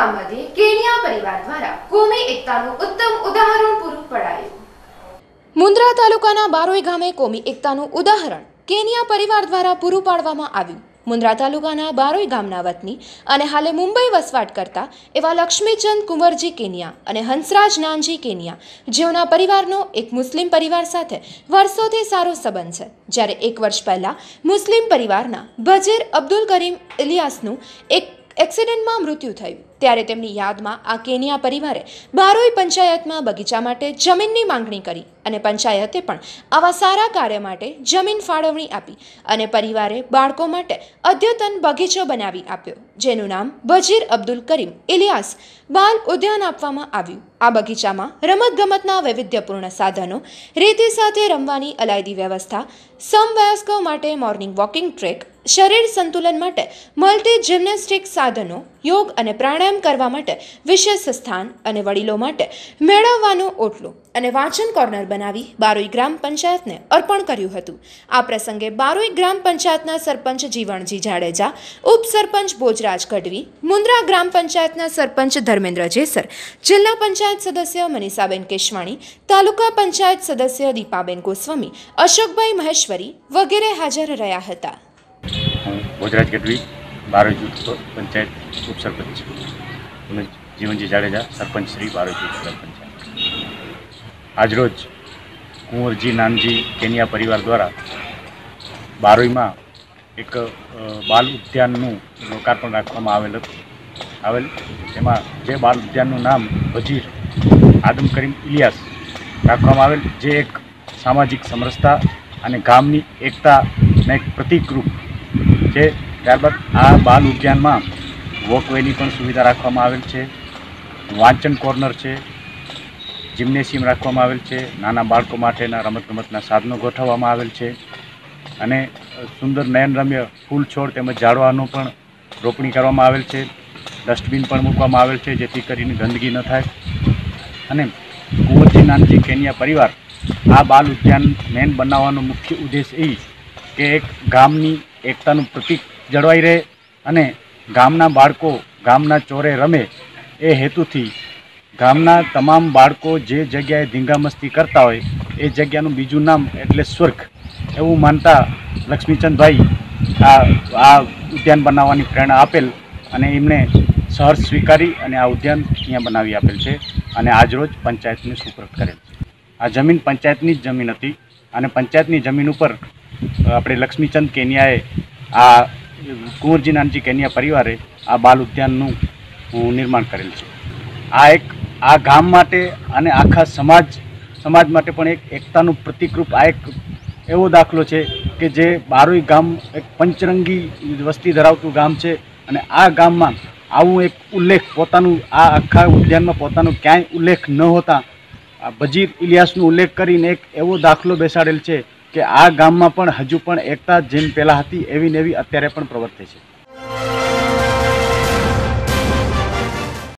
ગામમાંથી તાલુકાના બારોઈ ગામે કોમી એકતાનું ઉદાહરણ કેનિયા પરિવાર દ્વારા પૂરું પાડવામાં આવ્યું. મુન્દ્રા તાલુકાના બારોઈ ગામના વતની અને હાલે મુંબઈ વસવાટ કરતા એવા લક્ષ્મીચંદ કુંવરજી કેનિયા અને હંસરાજ નાનજી કેનિયા જેઓના પરિવારનો એક મુસ્લિમ પરિવાર સાથે વર્ષોથી સારો સંબંધ છે. જ્યારે એક વર્ષ પહેલાં મુસ્લિમ પરિવારના બજીર અબ્દુલ કરીમ ઇલિયાસનું એક એક્સિડન્ટમાં મૃત્યુ થયું. ત્યારે તેમની યાદમાં આ કેનિયા પરિવારે બારોઈ પંચાયતમાં બગીચા માટે જમીનની માંગણી કરી અને પંચાયતે પણ આવા સારા કાર્ય માટે જમીન ફાળવણી આપી અને પરિવારે બાળકો માટે અદ્યતન બગીચો બનાવી આપ્યો, જેનું નામ બજીર અબ્દુલ કરીમ ઇલિયાસ બાલ ઉદ્યાન આપવામાં આવ્યું. આ બગીચામાં રમતગમતના વૈવિધ્યપૂર્ણ સાધનો, રેતી સાથે રમવાની અલાયદી વ્યવસ્થા, સમવયસ્કો માટે મોર્નિંગ વોકિંગ ટ્રેક શરીર સંતુલન માટે મલ્ટી જિમ્નેસ્ટિક સાધનો, યોગ અને પ્રાણાયામ કરવા માટે વિશેષ સ્થાન અને વડીલો માટે મેળવવાનો ઓટલો અને વાંચન કોર્નર બનાવી બારોઈ ગ્રામ પંચાયતને અર્પણ કર્યું હતું. આ પ્રસંગે બારોઈ ગ્રામ પંચાયતના સરપંચ જીવણજી જાડેજા, ઉપસરપંચ ભોજરાજ ગઢવી, મુન્દ્રા ગ્રામ પંચાયતના સરપંચ ધર્મેન્દ્ર જેસર, જિલ્લા પંચાયત સદસ્ય મનીષાબેન કેશવાણી, તાલુકા પંચાયત સદસ્ય દીપાબેન ગોસ્વામી, અશોકભાઈ મહેશ્વરી વગેરે હાજર રહ્યા હતા. ભોજરાજ ગઢવી, બારોઈ જૂથ પંચાયત ઉપસરપંચ. અને જીવનજી જાડેજા, સરપંચ શ્રી, બારોઈ જૂથ પંચાયત આજરોજ કુંવરજી નાનજી કેનિયા પરિવાર દ્વારા બારોઈમાં એક બાલ ઉદ્યાનનું લોકાર્પણ રાખવામાં આવેલ આવેલ તેમાં જે બાલ ઉદ્યાનનું નામ વજીર આદમ કરીમ ઇલિયાસ રાખવામાં આવેલ, જે એક સામાજિક સમરસતા અને ગામની એકતાના એક પ્રતિકરૂપ છે. ત્યારબાદ આ બાલ ઉદ્યાનમાં વોકવેની પણ સુવિધા રાખવામાં આવેલ છે. વાંચન કોર્નર છે. જિમ્નેશિયમ રાખવામાં આવેલ છે. નાના બાળકો માટેના રમતગમતના સાધનો ગોઠવવામાં આવેલ છે. અને સુંદર નયનરમ્ય ફૂલ છોડ તેમજ ઝાડવાનું પણ રોપણી કરવામાં આવેલ છે. ડસ્ટબિન પણ મૂકવામાં આવેલ છે, જેથી કરીને ગંદકી ન થાય. અને કુંવરજી નાનજી કેનિયા પરિવાર આ બાલ ઉદ્યાન મેન બનાવવાનો મુખ્ય ઉદ્દેશ એ કે એક ગામની એકતાનું પ્રતીક જળવાઈ રહે અને ગામના બાળકો ગામના ચોરે રમે એ હેતુથી ગામના તમામ બાળકો જે જગ્યાએ ધીંગામસ્તી કરતા હોય એ જગ્યાનું બીજું નામ એટલે સ્વર્ગ એવું માનતા લક્ષ્મીચંદભાઈ આ આ ઉદ્યાન બનાવવાની પ્રેરણા આપેલ અને એમણે સહર્ષ સ્વીકારી અને આ ઉદ્યાન અહીંયા બનાવી આપેલ છે અને આજરોજ પંચાયતને સુપ્રત કરેલ આ જમીન પંચાયતની જ જમીન હતી અને પંચાયતની જમીન ઉપર આપણે લક્ષ્મીચંદ કેનિયાએ આ કુંવરજી નાનજી કેનિયા પરિવારે આ બાલ ઉદ્યાનનું નિર્માણ કરેલ છે. આ એક, આ ગામ માટે અને આખા સમાજ સમાજ માટે પણ એક એકતાનું પ્રતિકરૂપ આ એક એવો દાખલો છે કે જે બારોઈ ગામ એક પંચરંગી વસ્તી ધરાવતું ગામ છે અને આ ગામમાં આવું એક ઉલ્લેખ પોતાનું, આ આખા ઉદ્યાનમાં પોતાનો ક્યાંય ઉલ્લેખ ન હોતા, આ બજીર ઇલિયાસનો ઉલ્લેખ કરીને એક એવો દાખલો બેસાડેલ છે કે આ ગામમાં પણ હજુ પણ એકતા જેમ પહેલાં હતી એવી ને એવી અત્યારે પણ પ્રવર્તે છે.